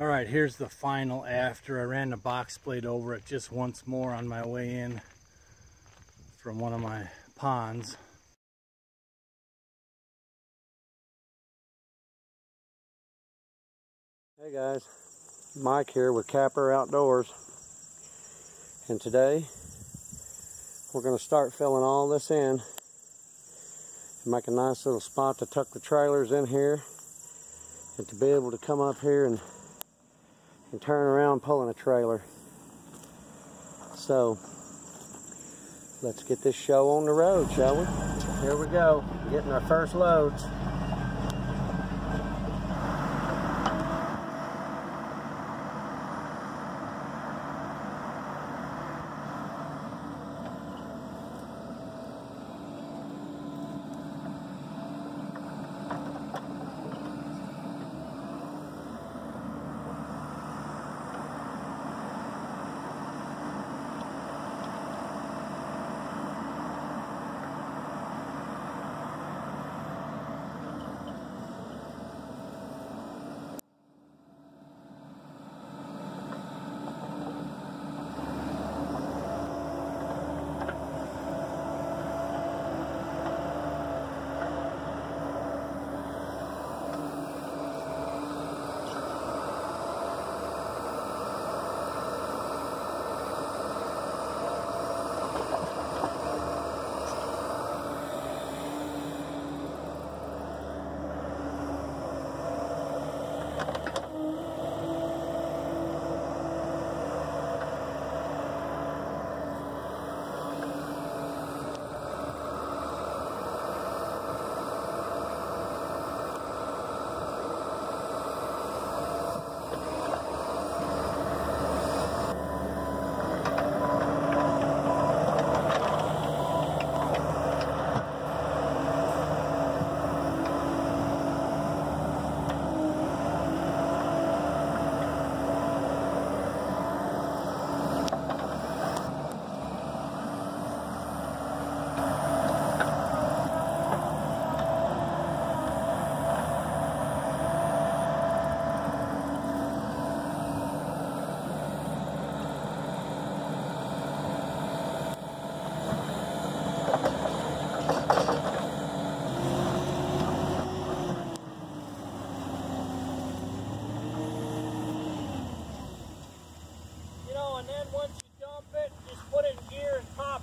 All right, here's the final after. I ran the box blade over it just once more on my way in from one of my ponds. Hey guys, Mike here with Kapper Outdoors. And today, we're going to start filling all this in. Make a nice little spot to tuck the trailers in here. And to be able to come up here and and turn around pulling a trailer. So, let's get this show on the road, shall we? Here we go, getting our first loads.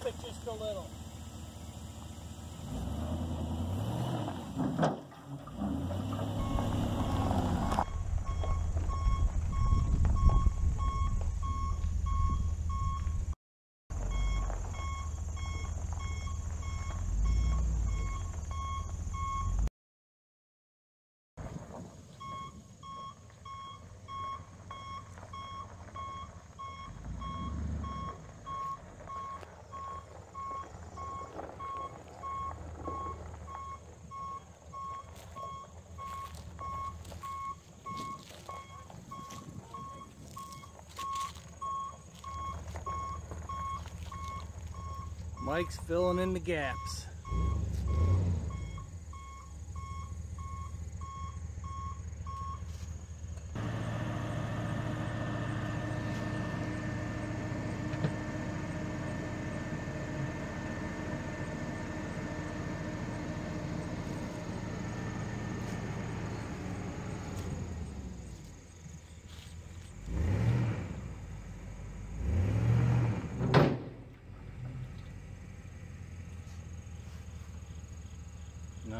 It just a little. Mike's filling in the gaps.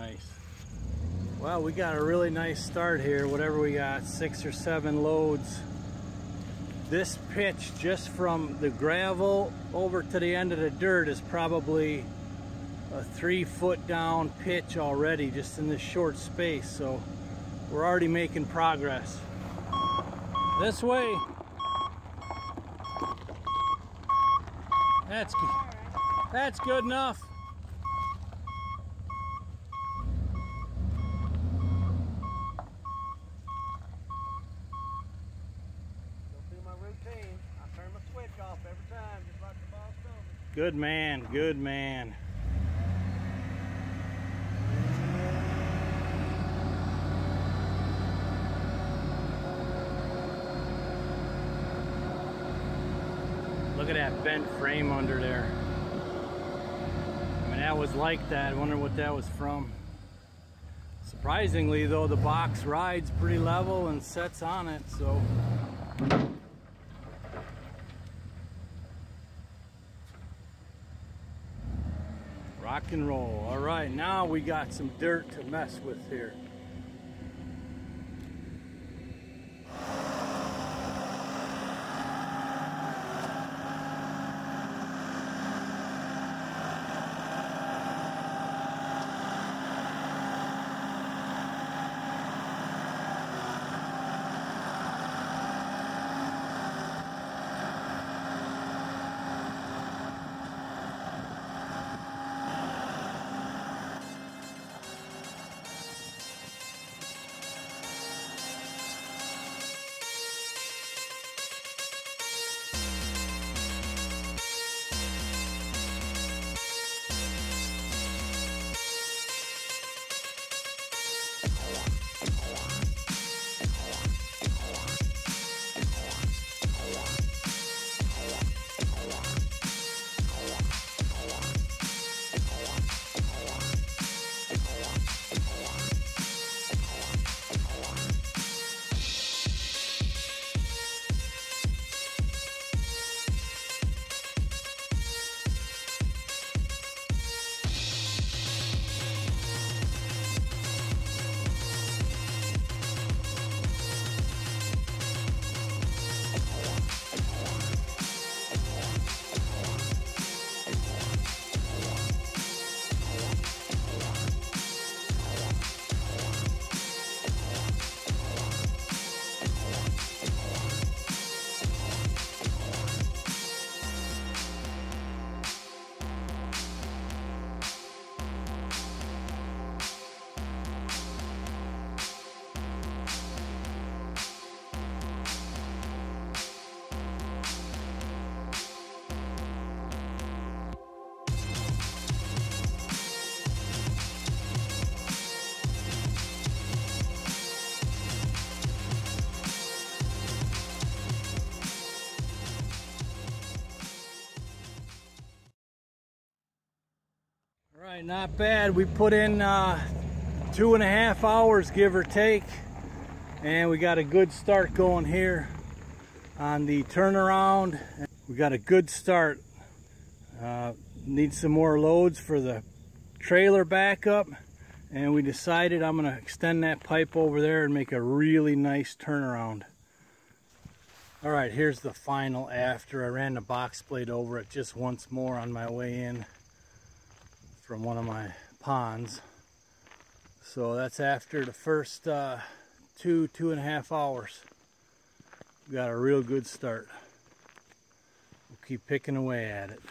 Nice. Well, we got a really nice start here. Whatever we got, six or seven loads. This pitch just from the gravel over to the end of the dirt is probably a three foot down pitch already just in this short space. So we're already making progress. This way. That's, that's good enough. Good man, good man. Look at that bent frame under there. I mean, that was like that. I wonder what that was from. Surprisingly, though, the box rides pretty level and sets on it, so... Rock and roll. All right, now we got some dirt to mess with here. Right, not bad. We put in uh, two and a half hours, give or take, and we got a good start going here on the turnaround. We got a good start. Uh, need some more loads for the trailer backup, and we decided I'm gonna extend that pipe over there and make a really nice turnaround. All right, here's the final after. I ran the box blade over it just once more on my way in from one of my ponds. So that's after the first uh, two, two and a half hours. Got a real good start. We'll keep picking away at it.